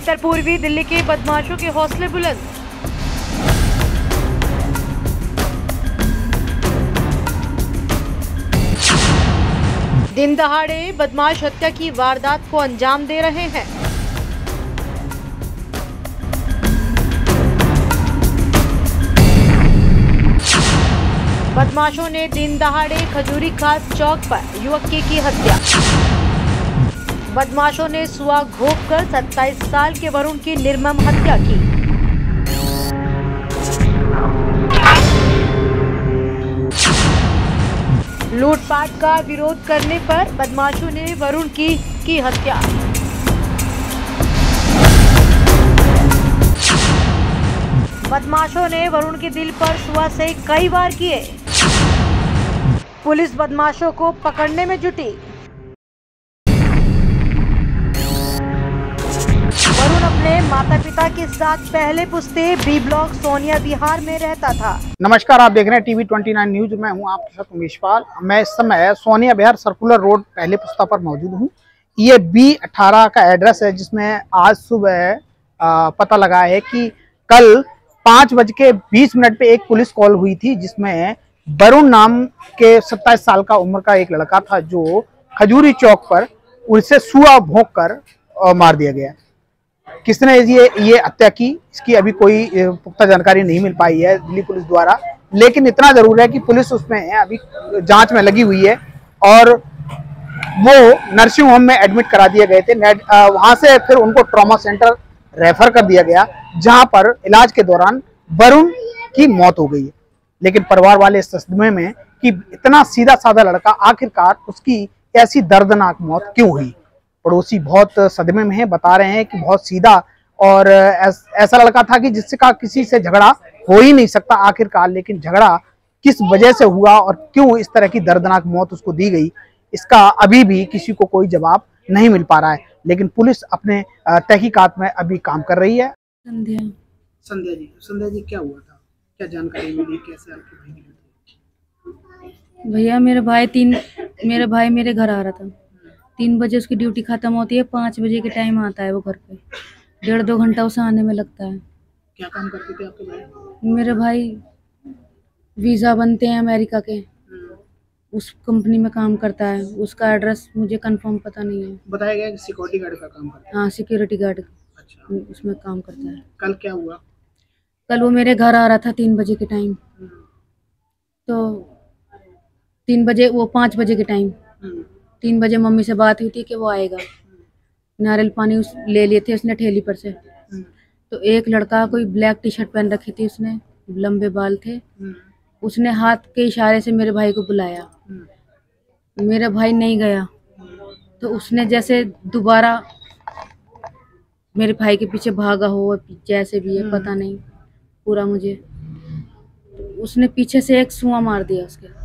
उत्तर पूर्वी दिल्ली के बदमाशों के हौसले बुलंद। दिन दहाड़े बदमाश हत्या की वारदात को अंजाम दे रहे हैं। बदमाशों ने दिन दहाड़े खजूरी खास चौक पर युवक की हत्या। बदमाशों ने सुआ घोप कर 27 साल के वरुण की निर्मम हत्या की। लूटपाट का विरोध करने पर बदमाशों ने वरुण की की हत्या। बदमाशों ने वरुण के दिल पर सुआ से कई बार किए। पुलिस बदमाशों को पकड़ने में जुटी। वरुण अपने माता पिता के साथ पहले पुस्ते बी ब्लॉक सोनिया बिहार में रहता था। नमस्कार, आप देख रहे हैं टीवी 29 न्यूज़। मैं हूँ आपके साथ उमेश पाल। मैं इस समय सोनिया बिहार सर्कुलर रोड पहले पुस्ता पर मौजूद हूँ। ये बी अठारह का एड्रेस है, जिसमें आज सुबह पता लगा है कि कल पाँच बज के बीस मिनट पे एक पुलिस कॉल हुई थी, जिसमें वरुण नाम के सत्ताईस साल का उम्र का एक लड़का था, जो खजूरी चौक पर उनसे सुआ भोंक कर मार दिया गया। किसने ये ये हत्या की? इसकी अभी कोई पुख्ता जानकारी नहीं मिल पाई है दिल्ली पुलिस द्वारा। लेकिन इतना ज़रूर है कि पुलिस उसमें है, अभी जाँच में लगी हुई है और वो नर्सिंग होम में एडमिट करा दिए गए थे। वहाँ से फिर उनको ट्रॉमा सेंटर रेफर कर दिया गया, जहाँ पर इलाज के दौरान वरुण की मौत हो गई है। लेकिन परिवार वाले इस सदमे में कि इतना सीधा साधा लड़का आखिरकार उसकी ऐसी दर्दनाक मौत क्यों हुई? पड़ोसी बहुत सदमे में है बता रहे हैं कि बहुत सीधा और ऐसा लड़का था कि जिससे का किसी से झगड़ा हो ही नहीं सकता आखिरकार लेकिन झगड़ा किस वजह से हुआ और क्यों इस तरह की दर्दनाक मौत उसको दी गई इसका अभी भी किसी को कोई जवाब नहीं मिल पा रहा है। लेकिन पुलिस अपने तहकीकात में अभी काम कर रही है। संध्या। संध्या जी संध्या जी क्या हुआ था? क्या जानकारी मिली? कैसे आपके भाई भैया मेरे भाई तीन मेरे भाई मेरे घर आ रहा था। तीन बजे उसकी ड्यूटी खत्म होती है पाँच बजे के टाइम आता है वो घर पे। डेढ़ दो घंटा उसे आने में लगता है। क्या काम करते थे आपके भाई? मेरे भाई वीज़ा बनते हैं अमेरिका के। उस कंपनी में काम करता है। उसका एड्रेस मुझे कंफर्म पता नहीं है। बताया गया कि सिक्योरिटी गार्ड का काम करता है? हाँ सिक्योरिटी गार्ड अच्छा। उसमें काम करता है। कल क्या हुआ? कल वो मेरे घर आ रहा था तीन बजे के टाइम तो तीन बजे वो पाँच बजे के टाइम हम्म। तीन बजे मम्मी से बात हुई थी कि वो आएगा नारियल पानी उस ले लिए थे उसने ठेली पर से। तो एक लड़का कोई ब्लैक टी शर्ट पहन रखी थी उसने, लंबे बाल थे। उसने हाथ के इशारे से मेरे भाई को बुलाया मेरा भाई नहीं गया तो उसने जैसे दोबारा मेरे भाई के पीछे भागा हो, जैसे भी है। पता नहीं, पूरा मुझे उसने पीछे से एक सुआ मार दिया उसके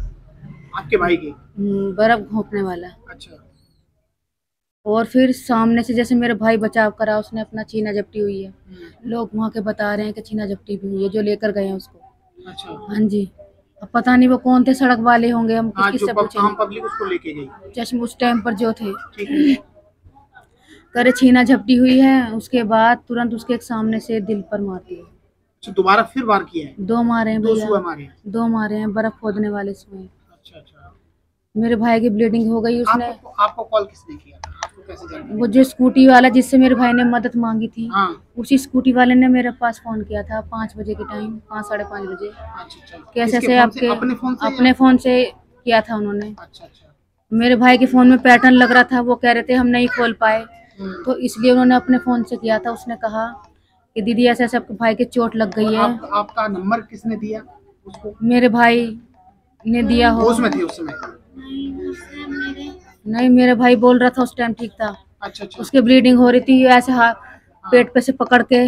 आपके भाई के? हम्म, बर्फ़ घोंपने वाला। अच्छा। और फिर सामने से जैसे मेरे भाई बचाव करा उसने अपना छीना झपटी हुई है। हम्म। लोग वहाँ के बता रहे हैं कि छीना झपटी भी हुई है जो लेकर गए हैं उसको। अच्छा। हाँ जी। अब पता नहीं वो कौन थे सड़क वाले होंगे हम किस पूछे हम पब्लिक उसको लेके गई। चश्म उस टाइम पर जो थे। करे छीना झपटी हुई है उसके बाद तुरंत उसके एक सामने से दिल पर मार दिया। अच्छा, दोबारा फिर वार किया है? दो मारे हैं दो मारे हैं? बर्फ़ खोदने वाले इसमें अच्छा अच्छा। मेरे भाई की ब्लीडिंग हो गई उसने। आपको, आपको कॉल किसने किया? वो जो स्कूटी वाला जिससे मेरे भाई ने मदद मांगी थी हाँ। उसी स्कूटी वाले ने मेरे पास फ़ोन किया था पाँच बजे के टाइम पाँच साढ़े पाँच बजे। अच्छा, अच्छा। कैसे से? आपके अपने फ़ोन से अपने फ़ोन से किया था उन्होंने। अच्छा अच्छा। मेरे भाई के फ़ोन में पैटर्न लग रहा था वो कह रहे थे हम नहीं खोल पाए। हम्म। तो इसलिए उन्होंने अपने फ़ोन से किया था उसने कहा कि दीदी ऐसे ऐसे आपके भाई के चोट लग गई है। आपका नंबर किसने दिया मेरे भाई ने दिया हो। उसमें थी उस समय नहीं मेरे भाई बोल रहा था उस टाइम ठीक था। अच्छा अच्छा। उसके ब्लीडिंग हो रही थी ऐसे हाथ पेट पे से पकड़ के।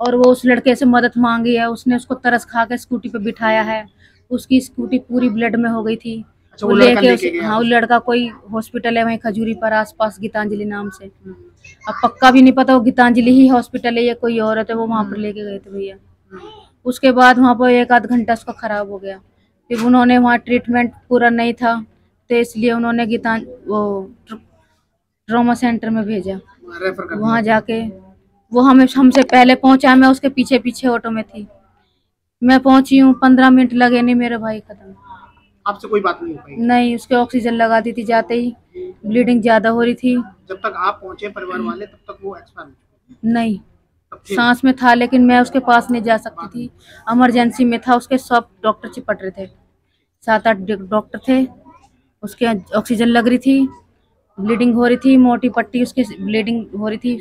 और वो उस लड़के से मदद मांगी है उसने उसको तरस खा के स्कूटी पे बिठाया है। उसकी स्कूटी पूरी ब्लड में हो गई थी। अच्छा, वो लेके हाँ वो लड़का कोई हॉस्पिटल है वहीं खजूरी पर आसपास गीतांजलि नाम से। अब पक्का भी नहीं पता वो गीतांजलि ही हॉस्पिटल है या कोई और है तो वो वहाँ पर लेके गए थे भैया। उसके बाद वहाँ पर एक आध घंटा उसका खराब हो गया। फिर उन्होंने वहाँ ट्रीटमेंट पूरा नहीं था तो इसलिए उन्होंने गीता वो ट्रॉमा सेंटर में भेजा। वहाँ जाके वो हमें हमसे पहले पहुँचा मैं उसके पीछे पीछे ऑटो में थी। मैं पहुँची हूँ पंद्रह मिनट लगे नहीं मेरे भाई खत्म। आपसे कोई बात नहीं हो पाई। नहीं उसके ऑक्सीजन लगा दी थी जाते ही। ब्लीडिंग ज़्यादा हो रही थी। जब तक आप पहुँचे परिवार वाले तब तक वो एक्सपायर। नहीं सांस में था लेकिन मैं उसके पास नहीं जा सकती थी। इमरजेंसी में था उसके सब डॉक्टर चिपट रहे थे। सात आठ डॉक्टर थे। उसके ऑक्सीजन लग रही थी ब्लीडिंग हो रही थी मोटी पट्टी उसकी ब्लीडिंग हो रही थी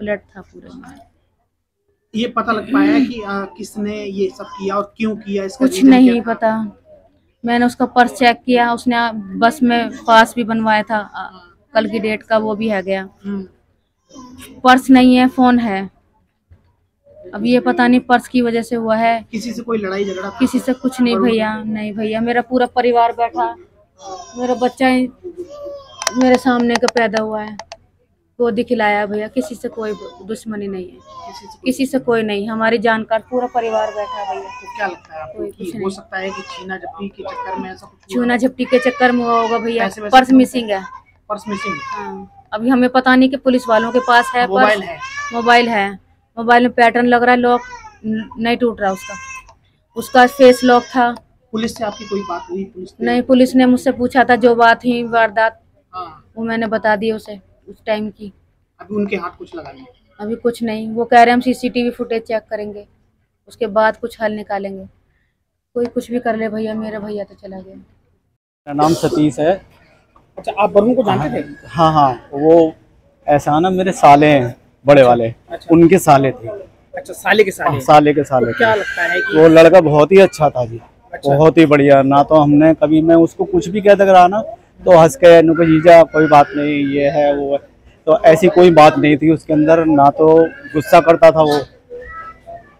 ब्लड था पूरा। ये पता लग पाया कि आ, किसने ये सब किया और क्यों किया इसका कुछ नहीं क्या पता। मैंने उसका पर्स चेक किया उसने बस में पास भी बनवाया था कल की डेट का वो भी है गया। हम्म, पर्स नहीं है फ़ोन है। अब ये पता नहीं पर्स की वजह से हुआ है। किसी से कोई लड़ाई झगड़ा किसी से कुछ नहीं भैया नहीं भैया। मेरा पूरा परिवार बैठा। मेरा बच्चा ही मेरे सामने का पैदा हुआ है। गोदी खिलाया भैया किसी से कोई दुश्मनी नहीं है। किसी से किसी से कोई नहीं हमारी जानकार पूरा परिवार बैठा है भैया। तो क्या लगता है आपको कि हो सकता है कि छीना झपटी के चक्कर में ऐसा? छूना झपटी के चक्कर में हुआ होगा भैया। पर्स मिसिंग है। Purse missing? हाँ। अभी हमें पता नहीं कि पुलिस वालों के पास है मोबाइल है। मोबाइल है। मोबाइल में पैटर्न लग रहा है लॉक नहीं टूट रहा उसका। उसका फेस लॉक था। पुलिस से आपकी कोई बात हुई? पुलिस ने नहीं पुलिस ने मुझसे पूछा था जो बात हुई वारदात हाँ। वो मैंने बता दी उसे उस टाइम की। अभी उनके हाथ कुछ लगा नहीं? अभी कुछ नहीं। वो कह रहे हैं हम सीसीटीवी फुटेज चेक करेंगे। उसके बाद कुछ हल निकालेंगे। कोई कुछ भी कर ले भैया मेरा भैया तो चला गया। मेरा नाम सतीश है। अच्छा आप वरुण को जानते थे? हाँ हाँ वो ऐसा ना मेरे साले हैं बड़े वाले। अच्छा। उनके साले थे। अच्छा साले के साले। साले के साले क्या लगता है कि वो लड़का बहुत ही अच्छा था जी। अच्छा। बहुत ही बढ़िया ना तो हमने कभी मैं उसको कुछ भी कहता करा ना तो हंस के नुको जीजा कोई बात नहीं ये है वो है। तो ऐसी कोई बात नहीं थी उसके अंदर ना तो गुस्सा करता था वो।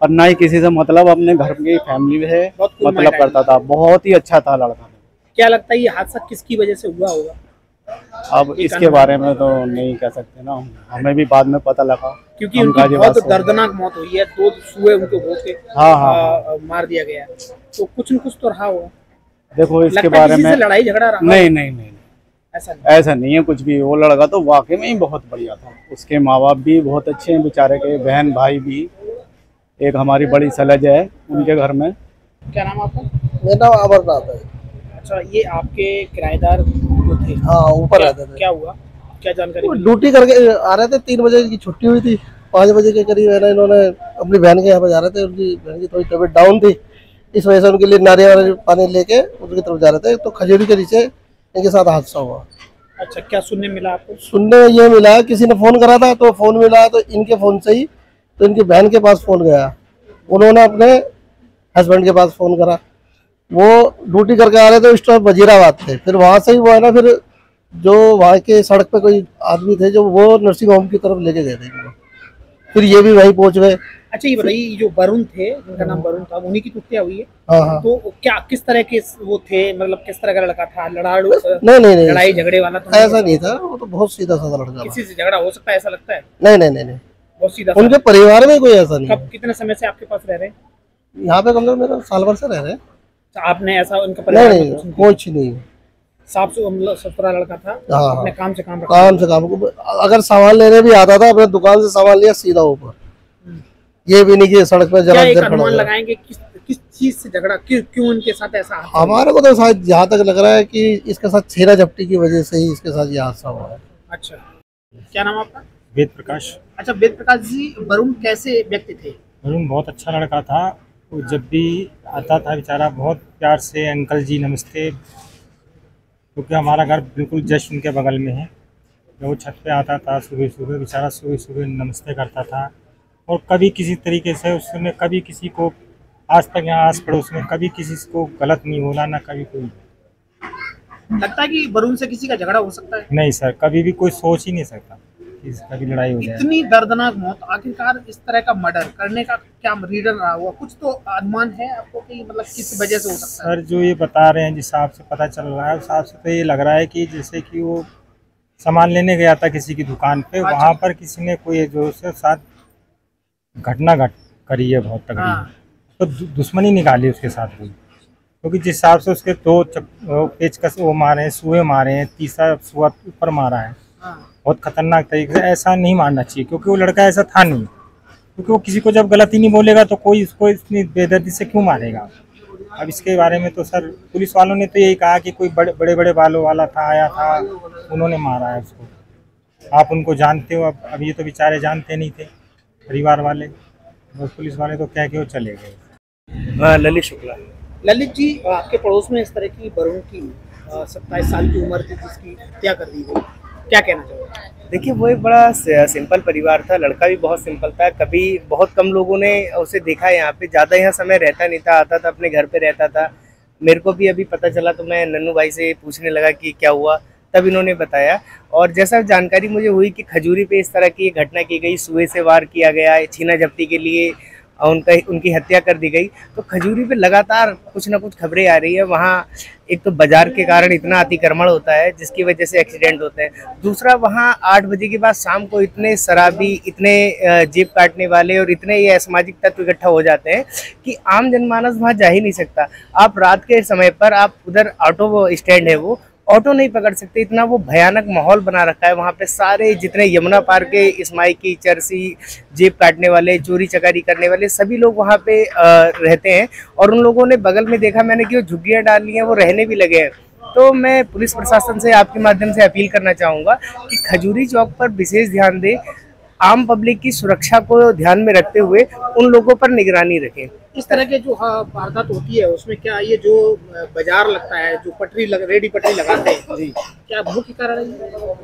और ना ही किसी से मतलब अपने घर की फैमिली से मतलब करता था। बहुत ही अच्छा था लड़का। क्या लगता है ये हादसा किसकी वजह से हुआ होगा? अब इसके बारे में तो नहीं कह सकते ना हमें। भी बाद में पता लगा। क्योंकि उनकी बहुत दर्दनाक मौत हुई है दो सुए उनके के हाँ हाँ हाँ। मार दिया गया। तो कुछ न कुछ तो रहा होगा। देखो इसके बारे में लड़ाई झगड़ा रहा नहीं नहीं नहीं ऐसा नहीं। ऐसा नहीं है कुछ भी। वो लड़का तो वाकई में ही बहुत बढ़िया था। उसके माँ बाप भी बहुत अच्छे हैं बेचारे के। बहन भाई भी। एक हमारी बड़ी सलज है उनके घर में। क्या नाम है आपका? मेरा नाम अमरनाथ है। अच्छा ये आपके किराएदार थे। हाँ ऊपर रहते थे। क्या हुआ? क्या जानकारी ड्यूटी करके आ रहे थे तीन बजे की छुट्टी हुई थी पाँच बजे के करीब है ना इन्होंने अपनी बहन के यहाँ पे जा रहे थे उनकी बहन की थोड़ी तबीयत डाउन थी। इस वजह से उनके लिए नारियल वाले पानी लेके उनकी तरफ़ जा रहे थे तो खजूरी के नीचे इनके साथ हादसा हुआ। अच्छा क्या सुनने मिला आपको? सुनने में ये मिला किसी ने फ़ोन करा था तो फ़ोन मिला तो इनके फ़ोन से ही तो इनकी बहन के पास फ़ोन गया। उन्होंने अपने हस्बैंड के पास फ़ोन करा। वो ड्यूटी करके आ रहे थे उस टाइम वजीराबाद थे। फिर वहाँ से ही वो है ना फिर जो वहाँ के सड़क पे कोई आदमी थे जो वो नर्सिंग होम की तरफ़ लेके गए थे। फिर ये भी वहीं पहुँच गए। अच्छा ये बताइए जो वरुण थे जिनका नाम वरुण था उन्हीं की तो हत्या हुई है? हाँ हाँ। तो क्या किस तरह के वो थे? मतलब किस तरह का लड़का था? लड़ाड़ू नहीं नहीं नहीं। लड़ाई झगड़े वाला था ऐसा नहीं था? वो तो बहुत सीधा साधा लड़का किसी से झगड़ा हो सकता है ऐसा लगता है? नहीं नहीं नहीं नहीं। बहुत सीधा उनके परिवार में कोई ऐसा नहीं कब कितने समय से आपके पास रह रहे हैं? यहाँ पे कम से कम मेरा साल भर से रह रहे हैं। आपने ऐसा उनका नहीं नहीं कुछ नहीं। साफ़ मतलब सुथरा लड़का था हाँ अपने हाँ काम से काम काम से काम अगर सामान लेने भी आता था अपने दुकान से सामान लिया सीधा ऊपर। ये भी नहीं कि सड़क पर जरा अनुमान लगाएँगे किस किस चीज़ से झगड़ा क्यों क्यों उनके साथ ऐसा हमारे को तो शायद जहाँ तक लग रहा है कि इसके साथ छेरा झपटी की वजह से ही इसके साथ ये हादसा हुआ है। अच्छा। क्या नाम आपका? वेद प्रकाश। अच्छा वेद प्रकाश जी वरुण कैसे व्यक्ति थे? वरुण बहुत अच्छा लड़का था। वो जब भी आता था बेचारा बहुत प्यार से अंकल जी नमस्ते। क्योंकि हमारा घर बिल्कुल जस्ट उनके बगल में है। जब वो छत पे आता था सुबह सुबह बेचारा सुबह सुबह नमस्ते करता था। और कभी किसी तरीके से उसने कभी किसी को आज तक यहाँ आस पड़ोस में कभी किसी को गलत नहीं बोला ना कभी कोई। लगता है कि वरुण से किसी का झगड़ा हो सकता है? नहीं सर कभी भी कोई सोच ही नहीं सकता। कि कभी लड़ाई हो जाए। इतनी दर्दनाक मौत आखिरकार इस तरह का मर्डर करने का क्या रीजन रहा हुआ कुछ तो अनुमान है आपको कि मतलब किस वजह से हो सकता है? सर जो ये बता रहे हैं जिस हिसाब से पता चल रहा है उस हिसाब से तो ये लग रहा है कि जैसे कि वो सामान लेने गया था किसी की दुकान पे अच्छा। वहाँ पर किसी ने कोई जो उसके साथ घटना घट करी है बहुत तगड़ी। हाँ। तो दुश्मनी निकाली उसके साथ कोई। क्योंकि जिस हिसाब से उसके दो पेचकस वो मारे हैं सुए मारे हैं तीसरा सुआ ऊपर मारा है बहुत खतरनाक तरीके से ऐसा नहीं मानना चाहिए क्योंकि वो लड़का ऐसा था नहीं। क्योंकि वो किसी को जब गलती नहीं बोलेगा तो कोई उसको इतनी बेदर्दी से क्यों मारेगा? अब इसके बारे में तो सर पुलिस वालों ने तो यही कहा कि कोई बड़े बड़े बड़े बालों वाला था आया था उन्होंने मारा है उसको। आप उनको जानते हो अब अब ये तो बेचारे जानते नहीं थे परिवार वाले। बस पुलिस वाले तो कह के वो चले गए। ललित शुक्ला। ललित जी आपके पड़ोस में इस तरह की बरूं की सत्ताईस साल की उम्र थी जिसकी हत्या कर दी गई। क्या कहना चाहोगे? देखिए, वो एक बड़ा सिंपल परिवार था, लड़का भी बहुत सिंपल था, कभी बहुत कम लोगों ने उसे देखा यहाँ पे, ज़्यादा यहाँ समय रहता नहीं था, आता था, अपने घर पे रहता था। मेरे को भी अभी पता चला तो मैं नन्नू भाई से पूछने लगा कि क्या हुआ, तब इन्होंने बताया। और जैसा जानकारी मुझे हुई कि खजूरी पे इस तरह की घटना की गई सुए से वार किया गया छीना झपटी के लिए उनका उनकी हत्या कर दी गई। तो खजूरी पे लगातार कुछ ना कुछ खबरें आ रही है। वहाँ एक तो बाज़ार के कारण इतना अतिक्रमण होता है, जिसकी वजह से एक्सीडेंट होते हैं। दूसरा, वहाँ आठ बजे के बाद शाम को इतने शराबी, इतने जेब काटने वाले और इतने ये असामाजिक तत्व इकट्ठा हो जाते हैं कि आम जनमानस वहाँ जा ही नहीं सकता। आप रात के समय पर आप उधर ऑटो स्टैंड है वो ऑटो नहीं पकड़ सकते, इतना वो भयानक माहौल बना रखा है वहाँ पे। सारे जितने यमुना पार के इसमाई की चरसी, जेब काटने वाले, चोरी चकारी करने वाले, सभी लोग वहाँ पे रहते हैं। और उन लोगों ने बगल में देखा, मैंने कि वो झुग्गियाँ डाल ली हैं, वो रहने भी लगे हैं। तो मैं पुलिस प्रशासन से आपके माध्यम से अपील करना चाहूँगा कि खजूरी चौक पर विशेष ध्यान दें। आम पब्लिक की सुरक्षा को ध्यान में रखते हुए उन लोगों पर निगरानी रखें। इस तरह के जो हाँ, वारदात होती है उसमें क्या ये जो बाज़ार लगता है जो पटरी लग, रेडी पटरी लगाते हैं जी। क्या मुख्य कारण है?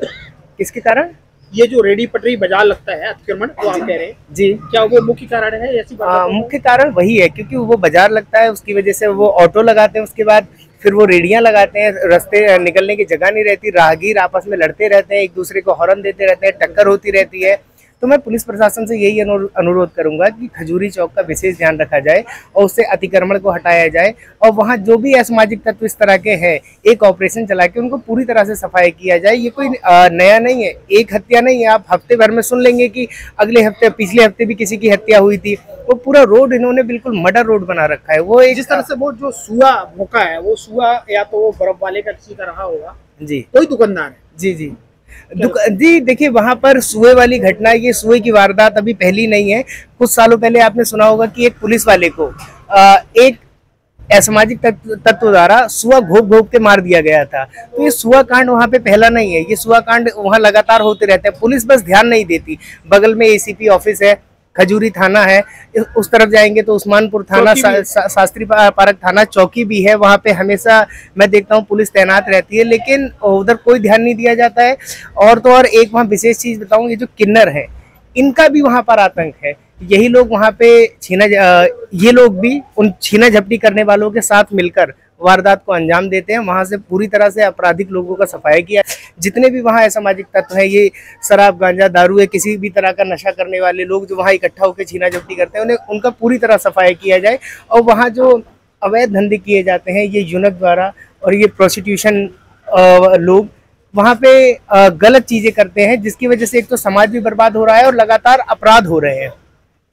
किसके कारण? ये जो रेडी पटरी बाज़ार लगता है अतिक्रमण वो आप कह रहे हैं? जी। क्या वो मुख्य कारण है ऐसी बात मुख्य कारण वही है क्योंकि वो बाज़ार लगता है उसकी वजह से वो ऑटो लगाते हैं उसके बाद फिर वो रेडियाँ लगाते हैं रास्ते निकलने की जगह नहीं रहती राहगीर आपस में लड़ते रहते हैं एक दूसरे को हॉर्न देते रहते हैं टक्कर होती रहती है। तो मैं पुलिस प्रशासन से यही अनुरोध करूँगा कि खजूरी चौक का विशेष ध्यान रखा जाए और उससे अतिक्रमण को हटाया जाए और वहाँ जो भी असामाजिक तत्व इस तरह के हैं एक ऑपरेशन चला के उनको पूरी तरह से सफ़ाई किया जाए ये कोई नया नहीं है एक हत्या नहीं है आप हफ़्ते भर में सुन लेंगे कि अगले हफ़्ते पिछले हफ़्ते भी किसी की हत्या हुई थी वो पूरा रोड इन्होंने बिल्कुल मर्डर रोड बना रखा है वो एक जिस तरह से वो जो सुआ भोका है वो सुआ या तो वो बर्फ़ वाले का किसी का रहा होगा जी। कोई दुकानदार है। जी जी। जी देखिए वहाँ पर सुए वाली घटना ये सुए की वारदात अभी पहली नहीं है। कुछ सालों पहले आपने सुना होगा कि एक पुलिस वाले को आ, एक असामाजिक तत्व द्वारा सुआ घोप घोप के मार दिया गया था। तो ये सुआ कांड वहाँ पे पहला नहीं है। ये सुआ कांड वहाँ लगातार होते रहते हैं। पुलिस बस ध्यान नहीं देती। बगल में एसीपी ऑफ़िस है। खजूरी थाना है उस तरफ़ जाएँगे तो उस्मानपुर थाना सा, शास्त्री पार्क थाना चौकी भी है वहाँ पे हमेशा मैं देखता हूँ पुलिस तैनात रहती है लेकिन उधर कोई ध्यान नहीं दिया जाता है। और तो और एक वहाँ विशेष चीज़ बताऊँ ये जो किन्नर है इनका भी वहाँ पर आतंक है। यही लोग वहाँ पे छीना ये लोग भी उन छीना झपटी करने वालों के साथ मिलकर वारदात को अंजाम देते हैं। वहाँ से पूरी तरह से आपराधिक लोगों का सफाया किया। जितने भी वहाँ असामाजिक तत्व हैं, ये शराब, गांजा, दारू है किसी भी तरह का नशा करने वाले लोग जो वहाँ इकट्ठा होकर छीना झपटी करते हैं, उन्हें उनका पूरी तरह सफाया किया जाए। और वहाँ जो अवैध धंधे किए जाते हैं, ये यूनक द्वारा और ये प्रोस्टिट्यूशन लोग, वहाँ पे गलत चीज़ें करते हैं, जिसकी वजह से एक तो समाज भी बर्बाद हो रहा है और लगातार अपराध हो रहे हैं।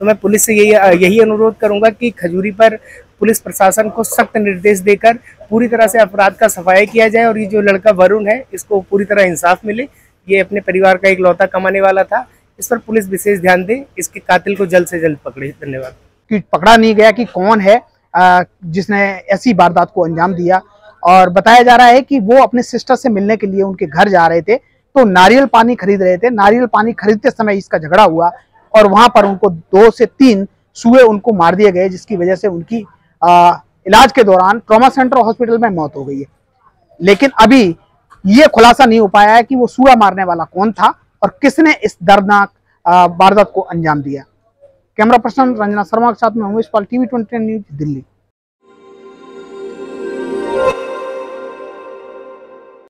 तो मैं पुलिस से यही यही अनुरोध करूँगा कि खजूरी पर पुलिस प्रशासन को सख्त निर्देश देकर पूरी तरह से अपराध का सफाया किया जाए और ये जो लड़का वरुण है, इसको पूरी तरह इंसाफ मिले। ये अपने परिवार का एक लौता कमाने वाला था। इस पर पुलिस विशेष ध्यान दे, इसके कातिल को जल्द से जल्द पकड़े। धन्यवाद। कि पकड़ा नहीं गया कि कौन है जिसने ऐसी वारदात को अंजाम दिया। और बताया जा रहा है कि वो अपने सिस्टर से मिलने के लिए उनके घर जा रहे थे। तो नारियल पानी खरीद रहे थे। नारियल पानी खरीदते समय इसका झगड़ा हुआ। और वहाँ पर उनको दो से तीन सुए उनको मार दिए गए जिसकी वजह से उनकी आ, इलाज के दौरान ट्रॉमा सेंटर हॉस्पिटल में मौत हो गई है। लेकिन अभी ये खुलासा नहीं हो पाया है कि वो सुआ मारने वाला कौन था और किसने इस दर्दनाक वारदात को अंजाम दिया। कैमरा पर्सन रंजना शर्मा के साथ में Umesh Pal TV twenty news Delhi.